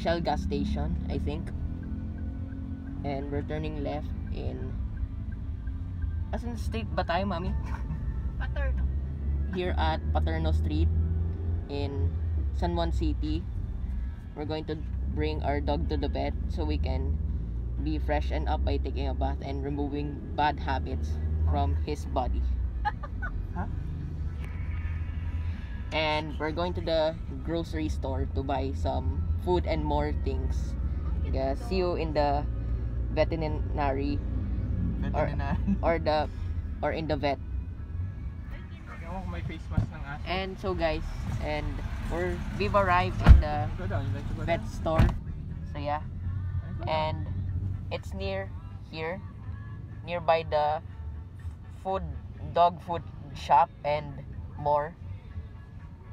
Shell gas station, I think. And we're turning left in Asan street ba tayo, mami? Paterno. Here at Paterno Street in San Juan City. We're going to bring our dog to the vet so we can be freshened up by taking a bath and removing bad habits from his body. And we're going to the grocery store to buy some food and more things. Yeah, see you in the veterinary Or- Veterinary. or the or in the vet. Ewan kung may face mask ng aso. And so guys, and we're we've arrived in the Go down, you like to go vet store. So yeah, Ay, go down. and it's near here, nearby the food dog food shop and more.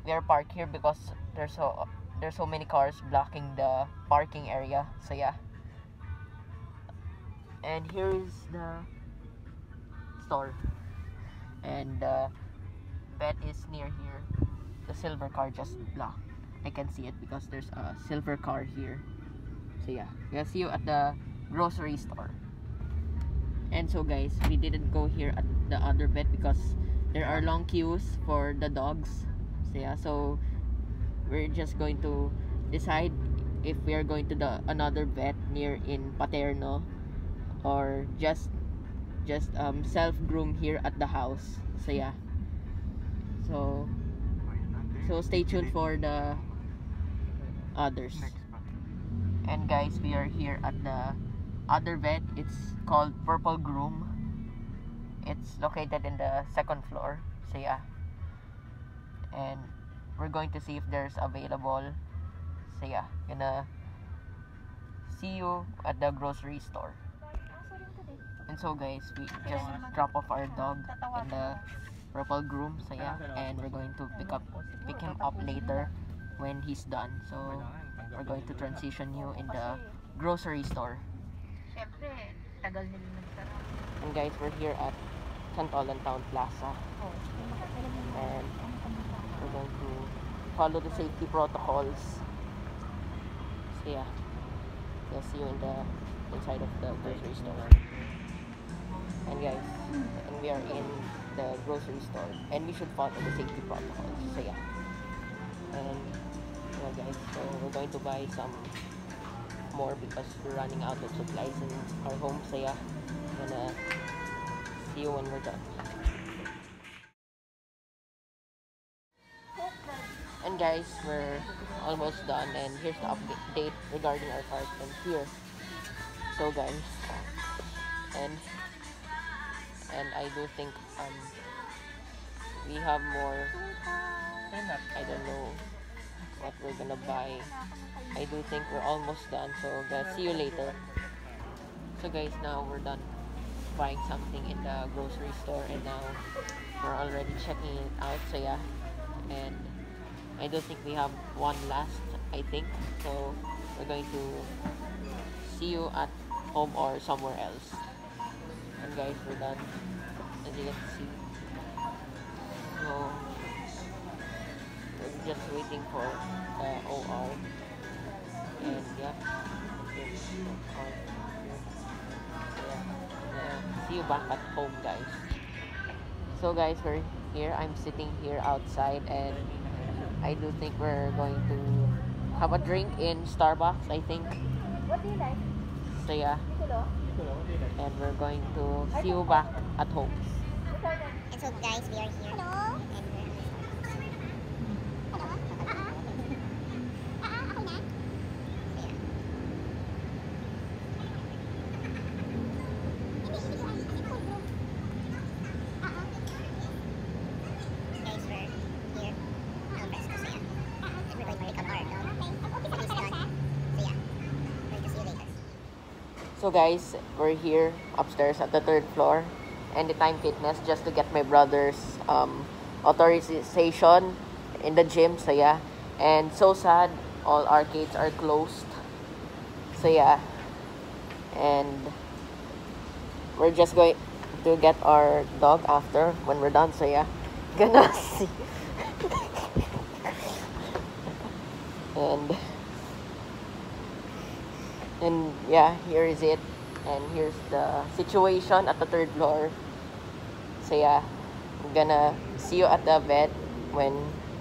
We are parked here because there's so there's so many cars blocking the parking area. So yeah. And here is the store. And uh, the vet is near here. The silver car just blocked. I can see it because there's a silver car here. So yeah, we'll see you at the grocery store. And so guys, we didn't go here at the other vet because there are long queues for the dogs. Yeah, so we're just going to decide if we are going to the another vet near in Paterno or just just um, self groom here at the house. So yeah. So so stay tuned for the others. And guys, we are here at the other vet. It's called Purple Groom. It's located in the second floor. So yeah. And we're going to see if there's available. So yeah, gonna see you at the grocery store. And so guys, we just drop off our dog in the Purple Groom. So yeah, and we're going to pick up pick him up later when he's done. So we're going to transition you in the grocery store. Siyempre, tagal nila nagsara. And guys, we're here at Santolan Town Plaza. And we're going to follow the safety protocols. So yeah, we'll see you in the uh, inside of the grocery store. And guys, and we are in the grocery store, and we should follow the safety protocols. So yeah, and yeah, guys, so we're going to buy some more because we're running out of supplies in our home. So yeah, gonna uh, see you when we're done. Guys, we're almost done and here's the update regarding our carton here. So guys, and and I do think um we have more I don't know what we're gonna buy. I do think we're almost done, so guys, see you later. So guys, now we're done buying something in the grocery store and now we're already checking it out, so yeah. And I don't think we have one last, I think. So we're going to see you at home or somewhere else. And guys, we're done. As you can see. So we're just waiting for the OR. And yeah. yeah. Uh, see you back at home guys. So guys, we're here. I'm sitting here outside and I do think we're going to have a drink in Starbucks, I think. What do you like? So yeah, Tulo? Ito lang, hindi na. and we're going to see you back at home. And so guys, we are here. Hello. And we're Hello. Ah, ah, ako na. So, yeah. Hindi, hindi ko. Hindi ko. Ah, ah. Guys, we're here. Ang best ko, so yeah. And we're going to make an hour, no? Okay. It's done. So yeah. Going to see you later. So guys, we're here upstairs at the third floor, Anytime Fitness, just to get my brother's um, authorization in the gym. So yeah, and so sad, all arcades are closed. So yeah, and we're just going to get our dog after when we're done. So yeah, gonna see. and And yeah, here is it. And here's the situation at the third floor. So yeah, I'm gonna see you at the vet when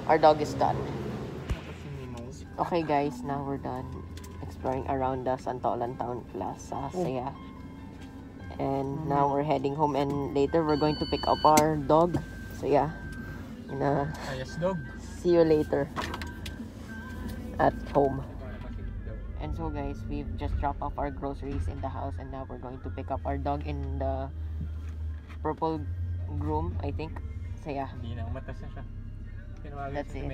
our dog is done. Tapos si Mimos. Okay guys, now we're done exploring around the Santolan Town Plaza. So oh. yeah. And mm-hmm. now we're heading home and later we're going to pick up our dog. So yeah. Ayas dog. see you later at home. So guys, we've just dropped off our groceries in the house and now we're going to pick up our dog in the purple groom, I think. So yeah. Na, umatas na siya. Tinawagan That's it.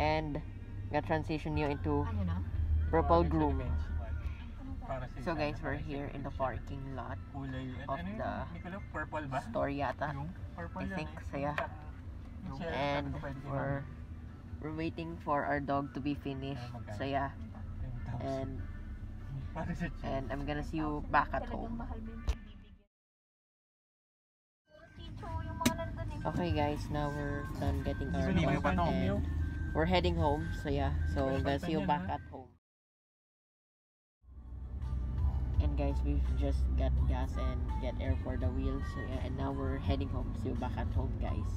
And gonna transition you into purple Tinawagan groom. ni Menchi. Para sa So guys, we're here in the parking lot. Of the Nicolo? Purple ba? store yata. I think eh. so, yeah. And sabi ko, pwede we're we're waiting for our dog to be finished. So yeah, naman. And Para sa chick. and I'm gonna see you back at home. mahal mo yung pagbibigyan. Chicho, yung mga nandun. Okay guys, now we're done getting our Hindi mo dog pa to. and we're heading home. So yeah, so I'm gonna see you back at home. And guys, we've just got gas and get air for the wheels. So yeah, and now we're heading home. See you back at home, guys.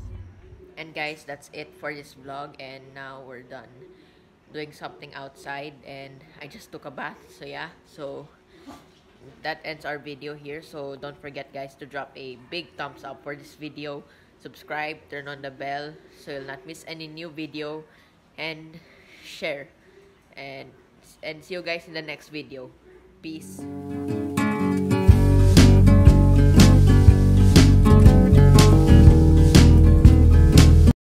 And guys, that's it for this vlog. And now we're done doing something outside. And I just took a bath. So yeah, so that ends our video here. So don't forget, guys, to drop a big thumbs up for this video. Subscribe, turn on the bell so you'll not miss any new video, and share. And and see you guys in the next video. Peace.